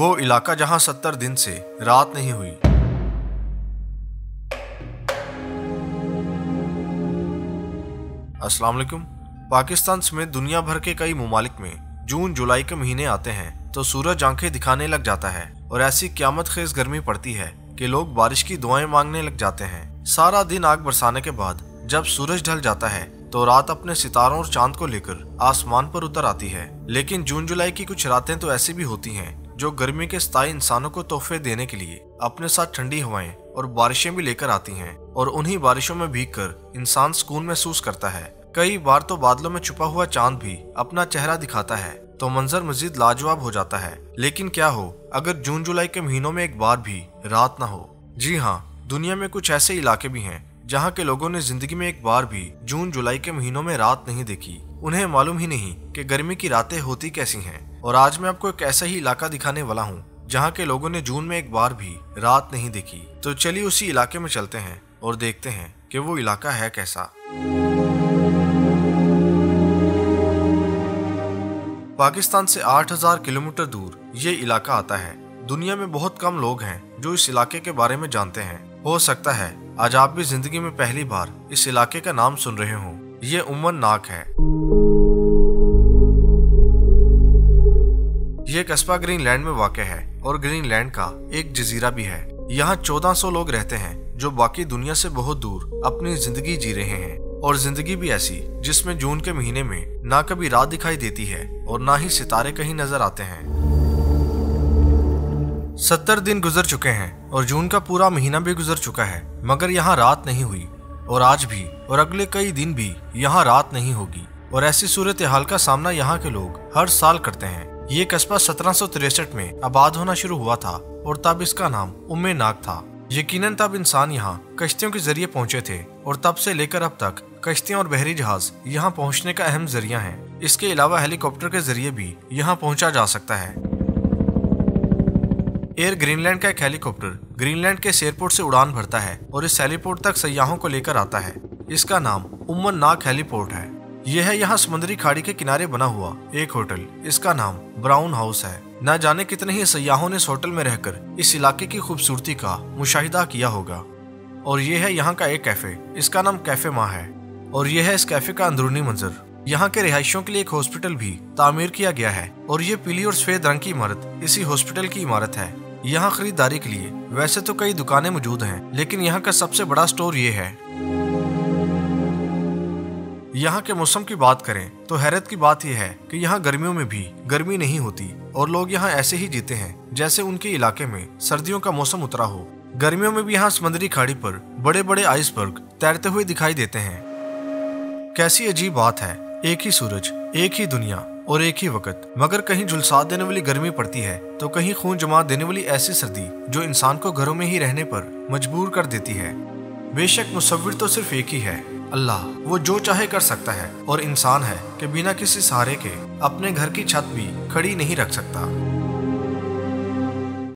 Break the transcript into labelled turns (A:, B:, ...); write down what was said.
A: वो इलाका जहाँ सत्तर दिन से रात नहीं हुई। अस्सलाम वालेकुम। पाकिस्तान समेत दुनिया भर के कई ममालिक में जून, जुलाई के महीने आते हैं तो सूरज आँखें दिखाने लग जाता है और ऐसी क्यामत खेज गर्मी पड़ती है कि लोग बारिश की दुआएँ मांगने लग जाते हैं। सारा दिन आग बरसाने के बाद जब सूरज ढल जाता है तो रात अपने सितारों और चाँद को लेकर आसमान पर उतर आती है। लेकिन जून, जुलाई की कुछ रातें तो ऐसी भी होती हैं जो गर्मी के स्थायी इंसानों को तोहफे देने के लिए अपने साथ ठंडी हवाएँ और बारिशें भी लेकर आती हैं और उन्हीं बारिशों में भीग कर इंसान सुकून महसूस करता है। कई बार तो बादलों में छुपा हुआ चाँद भी अपना चेहरा दिखाता है तो मंजर मजीद लाजवाब हो जाता है। लेकिन क्या हो, अगर जून जुलाई के महीनों में एक बार भी रात ना हो? जी हाँ दुनिया में कुछ ऐसे इलाके भी हैं, जहाँ के लोगों ने ज़िंदगी में एक बार भी जून जुलाई के महीनों में रात नहीं देखी। उन्हें मालूम ही नहीं कि गर्मी की रातें होती कैसी हैं। और आज मैं आपको एक ऐसा ही इलाका दिखाने वाला हूँ, जहाँ के लोगों ने जून में एक बार भी रात नहीं देखी। तो चलिए उसी इलाके में चलते हैं और देखते हैं कि वो इलाका है कैसा। पाकिस्तान से 8000 किलोमीटर दूर ये इलाका आता है। दुनिया में बहुत कम लोग हैं जो इस इलाके के बारे में जानते हैं। हो सकता है आज आप भी ज़िंदगी में पहली बार इस इलाके का नाम सुन रहे हो। ये उमन नाक है। ये कस्बा ग्रीनलैंड में वाक़ है और ग्रीनलैंड का एक जजीरा भी है। यहाँ 1400 लोग रहते हैं, जो बाकी दुनिया से बहुत दूर अपनी ज़िंदगी जी रहे हैं। और ज़िंदगी भी ऐसी, जिसमें जून के महीने में ना कभी रात दिखाई देती है और ना ही सितारे कहीं नज़र आते हैं। सत्तर दिन गुजर चुके हैं और जून का पूरा महीना भी गुजर चुका है, मगर यहाँ रात नहीं हुई। और आज भी और अगले कई दिन भी यहाँ रात नहीं होगी। और ऐसी सूरत हाल का सामना यहाँ के लोग हर साल करते हैं। ये कस्बा सत्रह में आबाद होना शुरू हुआ था और तब इसका नाम उम्मे नाग था। यकीनन तब इंसान यहाँ कश्तियों के ज़रिए पहुँचे थे और तब से लेकर अब तक कश्तियाँ और बहरी जहाज़ यहाँ पहुँचने का अहम ज़रिया है। इसके अलावा हेलीकॉप्टर के ज़रिए भी यहाँ पहुँचा जा सकता है। एयर ग्रीनलैंड का एक हेलीकॉप्टर ग्रीनलैंड के एयरपोर्ट से उड़ान भरता है और इस हेलीपोर्ट तक सयाहों को लेकर आता है। इसका नाम उम्मन नाग हेलीपोर्ट है। यह है यहाँ समुद्री खाड़ी के किनारे बना हुआ एक होटल। इसका नाम ब्राउन हाउस है। न जाने कितने ही सयाहों ने इस होटल में रहकर इस इलाके की खूबसूरती का मुशाहिदा किया होगा। और ये है यहाँ का एक कैफ़े। इसका नाम कैफ़े माँ है। और यह है इस कैफ़े का अंदरूनी मंजर। यहाँ के रिहायशियों के लिए एक हॉस्पिटल भी तामीर किया गया है। और ये पीली और सफ़ेद रंग की इमारत इसी हॉस्पिटल की इमारत है। यहाँ खरीदारी के लिए वैसे तो कई दुकानें मौजूद हैं, लेकिन यहाँ का सबसे बड़ा स्टोर ये है। यहाँ के मौसम की बात करें तो हैरत की बात यह है कि यहाँ गर्मियों में भी गर्मी नहीं होती और लोग यहाँ ऐसे ही जीते हैं, जैसे उनके इलाके में सर्दियों का मौसम उतरा हो। गर्मियों में भी यहाँ समुद्री खाड़ी पर बड़े बड़े आइसबर्ग तैरते हुए दिखाई देते हैं। कैसी अजीब बात है, एक ही सूरज, एक ही दुनिया और एक ही वक्त। मगर कहीं झुलसा देने वाली गर्मी पड़ती है तो कहीं खून जमा देने वाली ऐसी सर्दी जो इंसान को घरों में ही रहने पर मजबूर कर देती है। बेशक मुसविर तो सिर्फ़ एक ही है। अल्लाह, वो जो चाहे कर सकता है और इंसान है कि बिना किसी सहारे के अपने घर की छत भी खड़ी नहीं रख सकता।